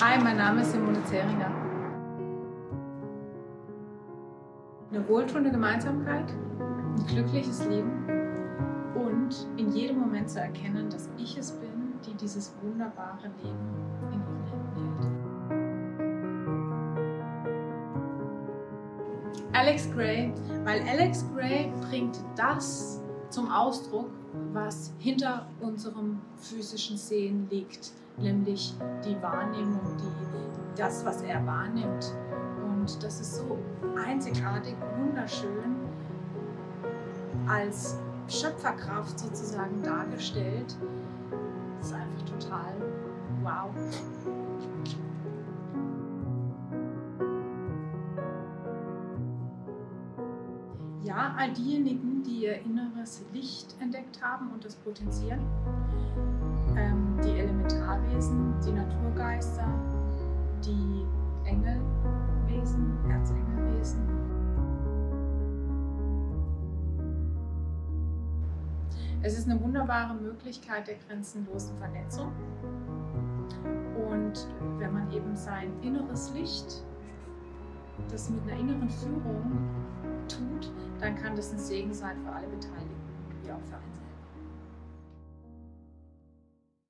Hi, mein Name ist Simone Zeringer. Eine wohltuende Gemeinsamkeit, ein glückliches Leben und in jedem Moment zu erkennen, dass ich es bin, die dieses wunderbare Leben in ihren Händen hält. Alex Gray, weil Alex Gray bringt das zum Ausdruck, was hinter unserem physischen Sehen liegt, nämlich die Wahrnehmung, die, das, was er wahrnimmt. Und das ist so einzigartig, wunderschön als Schöpferkraft sozusagen dargestellt. Das ist einfach total wow. Ja, all diejenigen, die ihr inneres Licht entdeckt haben und das potenzieren, ähm, die Elementarwesen, die Naturgeister, die Engelwesen, Erzengelwesen. Es ist eine wunderbare Möglichkeit der grenzenlosen Vernetzung. Und wenn man eben sein inneres Licht, das mit einer inneren Führung dann kann das ein Segen sein für alle Beteiligten, wie auch für einen